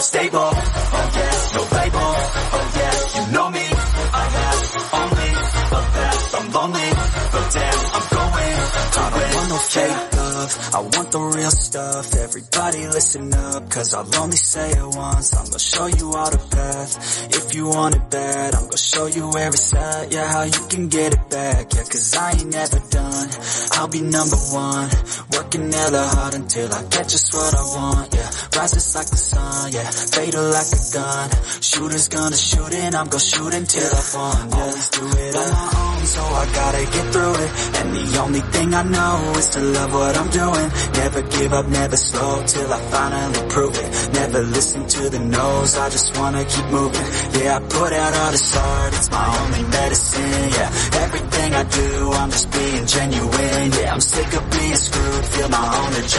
Stable, oh yeah, no label, oh yeah, you know me, I have only a path, I'm lonely, but damn, I'm going. To I don't want no fake love, I want the real stuff, everybody listen up, cause I'll only say it once, I'm gonna show you all the path, if you want it bad, I'm gonna show you where it's at, yeah, how you can get it back, yeah, cause I ain't never done, I'll be number one, working hella hard until I get just what I want, yeah, rises like the sun, yeah, fatal like a gun, shooters gonna shoot and I'm gonna shoot until I fall, yeah, always do it on my own, so I gotta get through it, and the only thing I know is to love what I'm doing, never give up, never slow, till I finally prove it, never listen to the no's, I just wanna keep moving, yeah, I put out all this art, it's my only medicine, yeah, everything I do, I'm just being genuine,